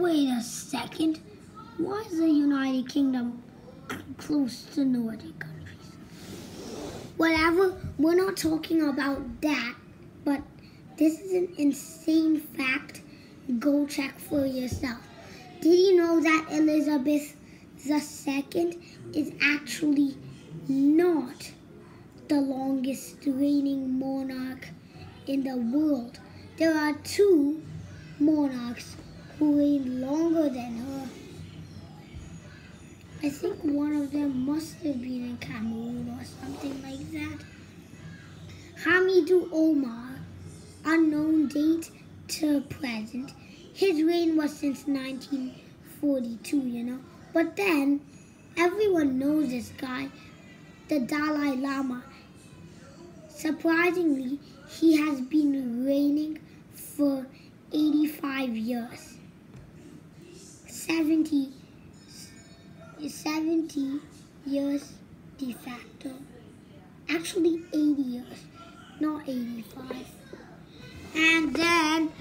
Wait a second. Why is the United Kingdom close to Nordic countries? Whatever, we're not talking about that, but this is an insane fact. Go check for yourself. Did you know that Elizabeth II is actually not the longest reigning monarch in the world? There are two monarchs reigned longer than her. I think one of them must have been in Cameroon or something like that. Hamidou Omar, unknown date to present. His reign was since 1942, you know. But then, everyone knows this guy, the Dalai Lama. Surprisingly, he has been reigning for 85 years. 70, 70 years de facto. Actually 80 years, not 85. And then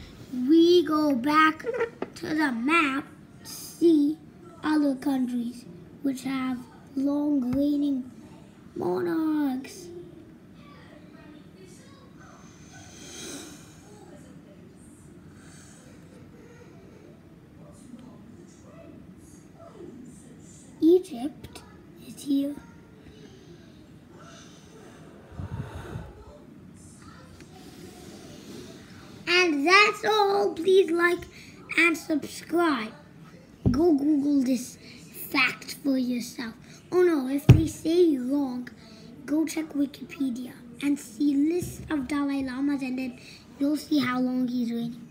we go back to the map to see other countries which have long reigning monarchs. Egypt is here. And that's all. Please like and subscribe. Go Google this fact for yourself. Oh no, if they say wrong, go check Wikipedia and see list of Dalai Lamas and then you'll see how long he's reigning.